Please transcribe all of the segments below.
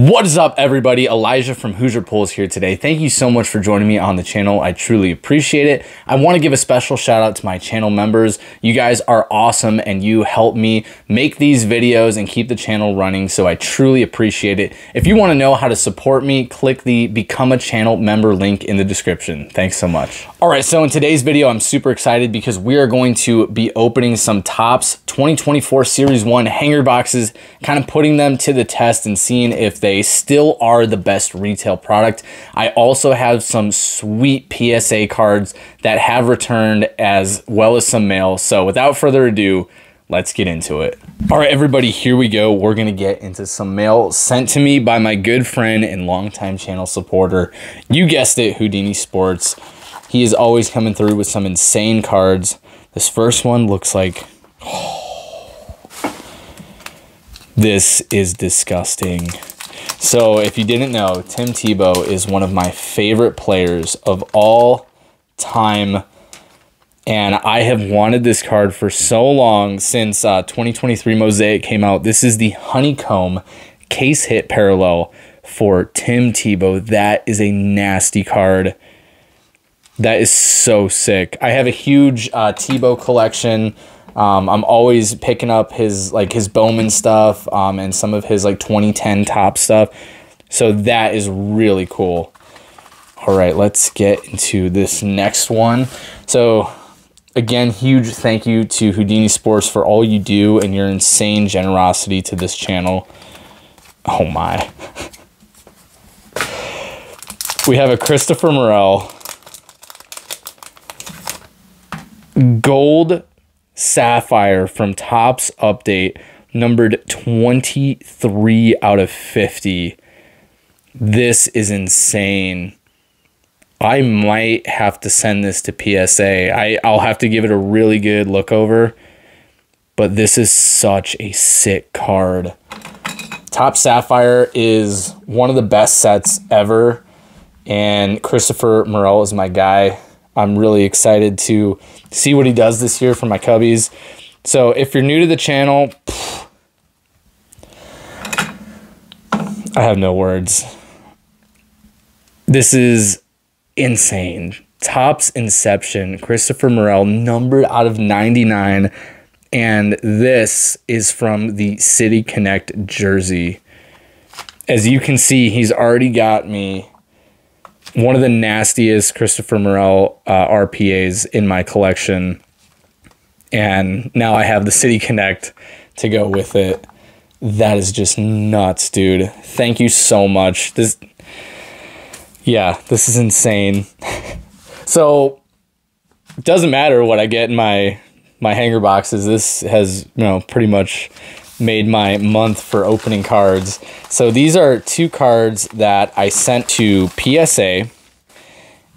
What is up, everybody? Elijah from Hoosier Pulls here today. Thank you so much for joining me on the channel. I truly appreciate it. I want to give a special shout out to my channel members. You guys are awesome and you help me make these videos and keep the channel running, so I truly appreciate it. If you want to know how to support me, click the Become a Channel Member link in the description. Thanks so much. All right, so in today's video, I'm super excited because we are going to be opening some Topps 2024 Series 1 hanger boxes, kind of putting them to the test and seeing if they still are the best retail product. I also have some sweet PSA cards that have returned as well as some mail. So without further ado, let's get into it. All right, everybody, here we go. We're gonna get into some mail sent to me by my good friend and longtime channel supporter. You guessed it, Houdini Sports. He is always coming through with some insane cards. This first one looks like, oh, this is disgusting. So, if you didn't know, Tim Tebow is one of my favorite players of all time. And I have wanted this card for so long since uh, 2023 Mosaic came out. This is the Honeycomb case hit parallel for Tim Tebow. That is a nasty card. That is so sick. I have a huge uh, Tebow collection. Um, I'm always picking up his like his Bowman stuff um, and some of his like 2010 Topps stuff. So that is really cool. All right, let's get into this next one. So again, huge thank you to Houdini Sports for all you do and your insane generosity to this channel. Oh my. We have a Christopher Morel gold sapphire from Topps Update, numbered 23 out of 50. This is insane. I might have to send this to PSA. I, I'll have to give it a really good look over. But this is such a sick card. Topps Sapphire is one of the best sets ever. And Christopher Morel is my guy. I'm really excited to see what he does this year for my Cubbies. So if you're new to the channel, I have no words. This is insane. Topps Inception, Christopher Morel, numbered out of 99. And this is from the City Connect jersey. As you can see, he's already got me one of the nastiest Christopher Morel uh, RPAs in my collection. And now I have the City Connect to go with it. That is just nuts, dude. Thank you so much. This, yeah, this is insane. so, it doesn't matter what I get in my my hanger boxes. This has, you know, pretty much made my month for opening cards. So these are two cards that I sent to PSA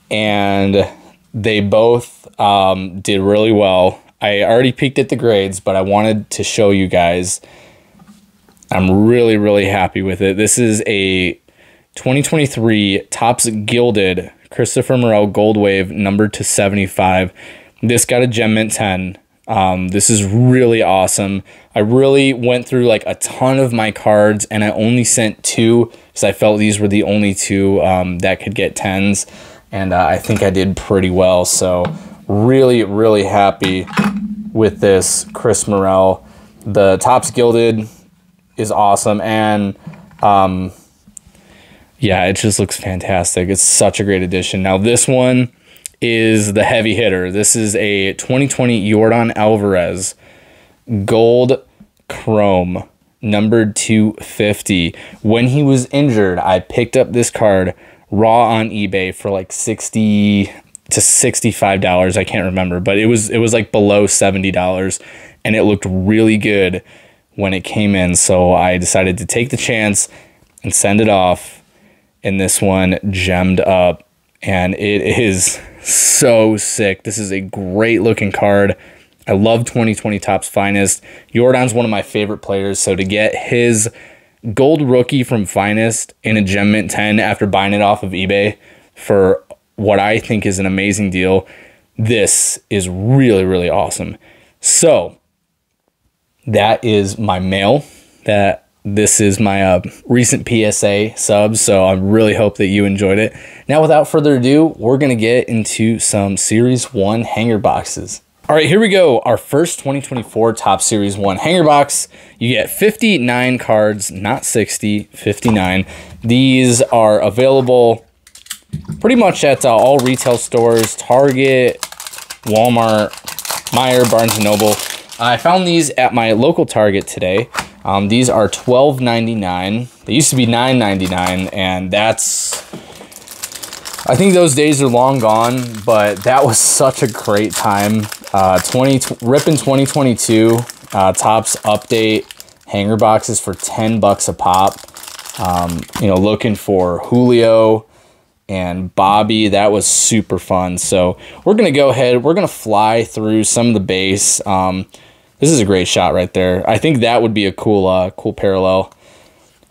and they both um, did really well. I already peeked at the grades, but I wanted to show you guys. I'm really, really happy with it. This is a 2023 Topps Gilded Christopher Morel Gold Wave numbered to 75. This got a Gem Mint 10. Um, this is really awesome. I really went through like a ton of my cards and I only sent two because I felt these were the only two um, that could get 10s. And uh, I think I did pretty well. So really, really happy with this Chris Morel. The Topps Gilded is awesome. And um, yeah, it just looks fantastic. It's such a great addition. Now this one is the heavy hitter. This is a 2020 Yordan Alvarez gold chrome numbered 250. When he was injured, I picked up this card raw on eBay for like 60 to $65. I can't remember, but it was it was like below $70 and it looked really good when it came in. So I decided to take the chance and send it off. And this one gemmed up and it is so sick. This is a great looking card. I love 2020 Topps Finest. Yordan's one of my favorite players, so to get his gold rookie from Finest in a Gem Mint 10 after buying it off of eBay for what I think is an amazing deal, this is really, really awesome. So that is my mail that this is my uh, recent PSA sub, so I really hope that you enjoyed it. Now, without further ado, we're to get into some Series 1 hanger boxes. All right, here we go. Our first 2024 Topps Series 1 hanger box. You get 59 cards, not 60, 59. These are available pretty much at uh, all retail stores, Target, Walmart, Meijer, Barnes & Noble. I found these at my local Target today. Um, these are $12.99. They used to be $9.99, and that's... I think those days are long gone, but that was such a great time. Uh, 20 Ripping 2022 uh, Topps update hanger boxes for 10 bucks a pop. Um, you know, looking for Julio and Bobby. That was super fun. So we're going to go ahead. We're going to fly through some of the base. Um, this is a great shot right there. I think that would be a cool, uh, cool parallel.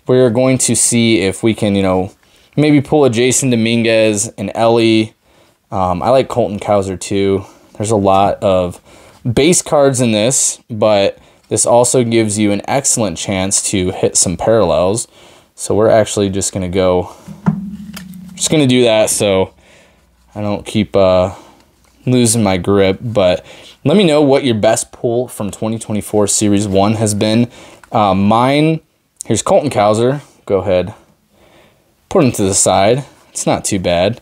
We're going to see if we can, you know, maybe pull a Jasson Dominguez and Ellie. Um, I like Colton Cowser too. There's a lot of base cards in this, but this also gives you an excellent chance to hit some parallels. So we're actually just going to go, just going to do that so I don't keep uh, losing my grip. But let me know what your best pull from 2024 Series 1 has been. Uh, mine, here's Colton Cowser. Go ahead. Put him to the side. It's not too bad.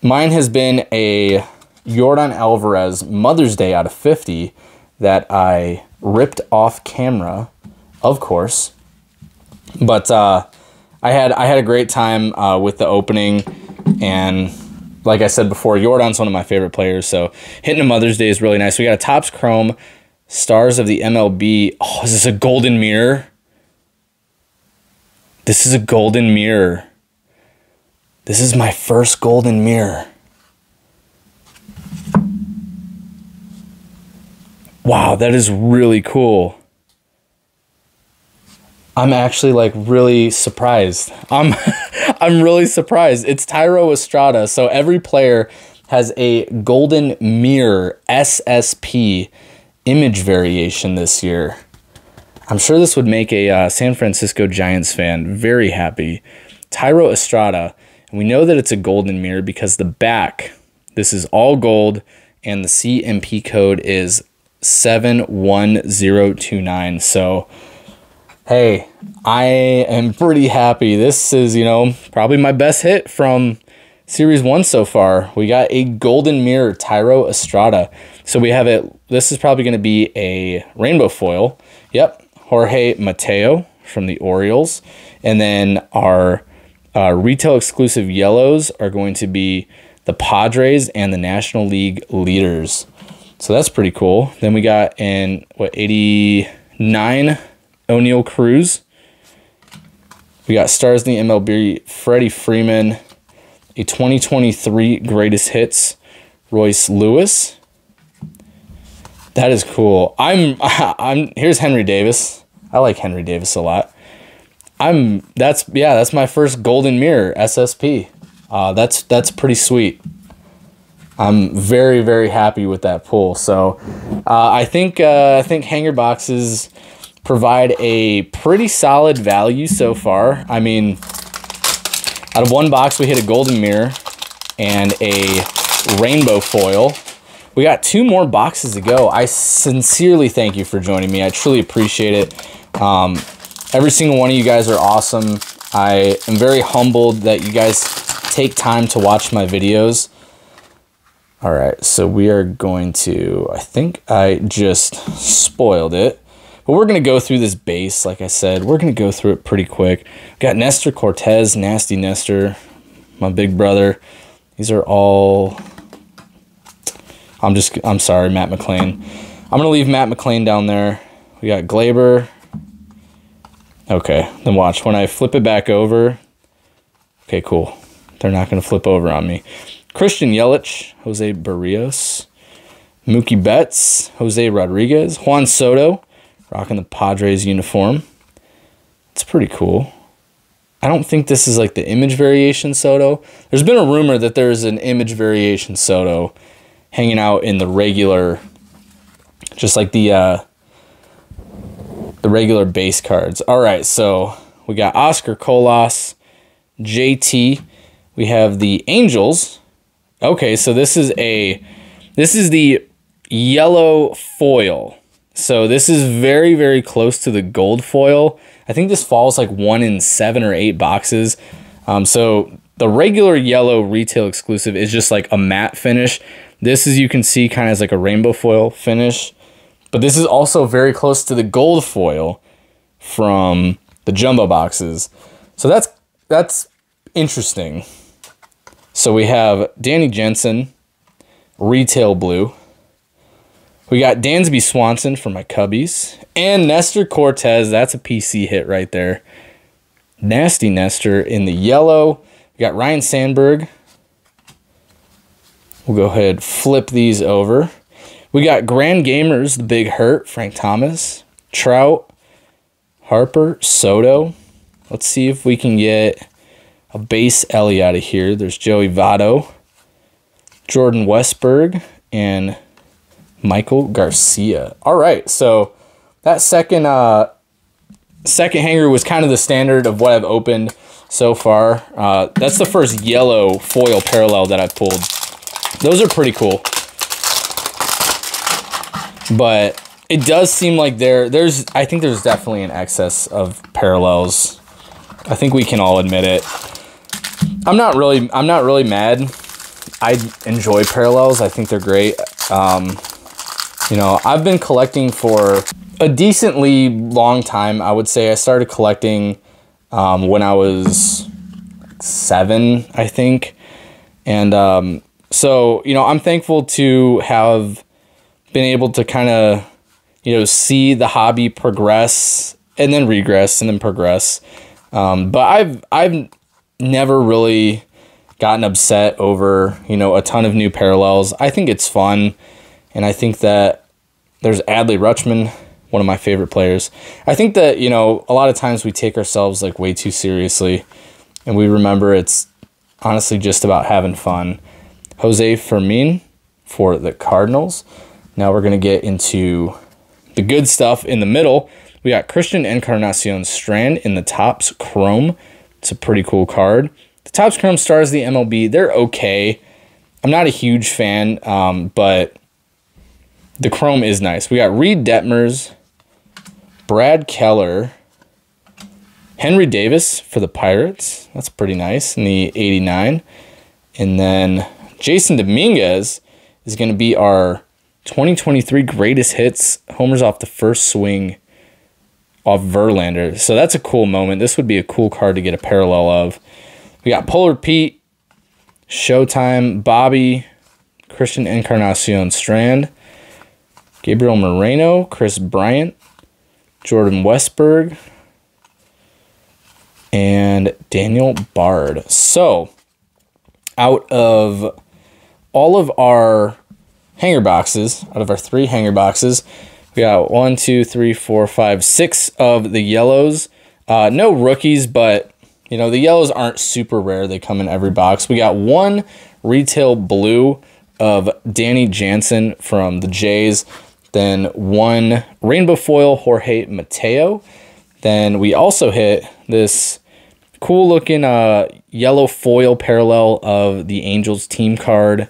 Mine has been a Yordan Alvarez Mother's Day out of 50 that I ripped off camera, of course. But uh, I had I had a great time uh, with the opening and like I said before, Yordan's one of my favorite players. So hitting a Mother's Day is really nice. We got a Topps Chrome, Stars of the MLB. Oh, is this a golden mirror? This is a golden mirror. This is my first golden mirror. Wow, that is really cool. I'm actually like really surprised. I'm I'm really surprised. It's Thairo Estrada. So every player has a golden mirror SSP image variation this year. I'm sure this would make a uh, San Francisco Giants fan very happy. Thairo Estrada, and we know that it's a golden mirror because the back, this is all gold, and the CMP code is 71029. So hey, I am pretty happy. This is, you know, probably my best hit from Series 1 so far. We got a Golden Mirror Thairo Estrada. So we have it, this is probably going to be a rainbow foil. Yep, Jorge Mateo from the Orioles. And then our uh, retail exclusive yellows are going to be the Padres and the National League leaders. So that's pretty cool. Then we got in, what, 89 Oneil Cruz. We got stars in the MLB, Freddie Freeman, a 2023 greatest hits, Royce Lewis. That is cool. I'm I'm here's Henry Davis. I like Henry Davis a lot. I'm that's yeah, that's my first golden mirror SSP. Uh, that's that's pretty sweet. I'm very very happy with that pull. So uh, I think uh, I think hanger boxes provide a pretty solid value so far. I mean, out of one box, we hit a golden mirror and a rainbow foil. We got two more boxes to go. I sincerely thank you for joining me. I truly appreciate it. Um, every single one of you guys are awesome. I am very humbled that you guys take time to watch my videos. All right, so we are going to, I think I just spoiled it. But we're going to go through this base, like I said. We're going to go through it pretty quick. got Nestor Cortes, Nasty Nestor, my big brother. These are all... I'm just... I'm sorry, Matt McLain. I'm going to leave Matt McLain down there. We got Gleyber. Okay, then watch. When I flip it back over... Okay, cool. They're not going to flip over on me. Christian Yelich, Jose Berrios, Mookie Betts, Jose Rodriguez, Juan Soto, rocking the Padres uniform. It's pretty cool. I don't think this is like the image variation Soto. There's been a rumor that there's an image variation Soto hanging out in the regular, just like the uh, the regular base cards. All right, so we got Oscar Colas, JT. We have the Angels. Okay, so this is a this is the yellow foil. So this is very very close to the gold foil. I think this falls like one in seven or eight boxes. Um, so the regular yellow retail exclusive is just like a matte finish. This, as you can see, kind of is like a rainbow foil finish. But this is also very close to the gold foil from the jumbo boxes. So that's that's interesting. So we have Danny Jansen, retail blue. We got Dansby Swanson for my Cubbies. And Nestor Cortes. that's a PC hit right there. Nasty Nestor in the yellow. We got Ryne Sandberg. We'll go ahead flip these over. We got Grand Gamers, the big hurt, Frank Thomas, Trout, Harper, Soto. Let's see if we can get a base Ellie out of here. There's Joey Votto, Jordan Westburg, and Michael Garcia. All right, so that second uh, second hanger was kind of the standard of what I've opened so far. Uh, that's the first yellow foil parallel that I've pulled. Those are pretty cool but it does seem like there there's I think there's definitely an excess of parallels. I think we can all admit it. I'm not really I'm not really mad. I enjoy parallels. I think they're great. Um, you know, I've been collecting for a decently long time. I would say I started collecting um, when I was seven, I think, and um, so you know I'm thankful to have been able to kind of you know see the hobby progress and then regress and then progress. Um, but I've I've never really gotten upset over you know a ton of new parallels. I think it's fun, and I think that there's Adley Rutschman, one of my favorite players. I think that you know a lot of times we take ourselves like way too seriously, and we remember it's honestly just about having fun. Jose Fermin for the Cardinals. Now we're going to get into the good stuff in the middle. We got Christian Encarnacion Strand in the Topps Chrome. It's a pretty cool card. The Topps Chrome stars the MLB. They're okay. I'm not a huge fan, um, but the Chrome is nice. We got Reid Detmers, Brad Keller, Henry Davis for the Pirates. That's pretty nice in the 89. And then Jasson Dominguez is going to be our 2023 greatest hits, homers off the first swing off Verlander. So that's a cool moment. This would be a cool card to get a parallel of. We got Polar Pete, Showtime, Bobby, Christian Encarnacion Strand, Gabriel Moreno, Kris Bryant, Jordan Westburg, and Daniel Bard. So, out of all of our hanger boxes. Out of our three hanger boxes, we got one, two, three, four, five, six of the yellows. Uh, no rookies, but you know the yellows aren't super rare. They come in every box. We got one retail blue of Danny Jansen from the Jays. Then one rainbow foil Jorge Mateo. Then we also hit this cool looking uh, yellow foil parallel of the Angels team card.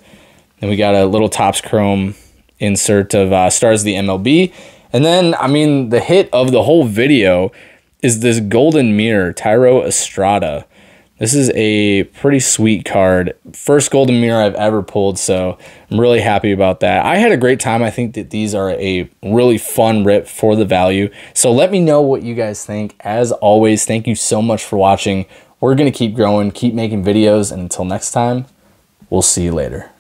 Then we got a little Topps Chrome insert of uh, Stars of the MLB. And then, I mean, the hit of the whole video is this Golden Mirror, Thairo Estrada. This is a pretty sweet card. First Golden Mirror I've ever pulled, so I'm really happy about that. I had a great time. I think that these are a really fun rip for the value. So let me know what you guys think. As always, thank you so much for watching. We're going to keep growing, keep making videos, and until next time, we'll see you later.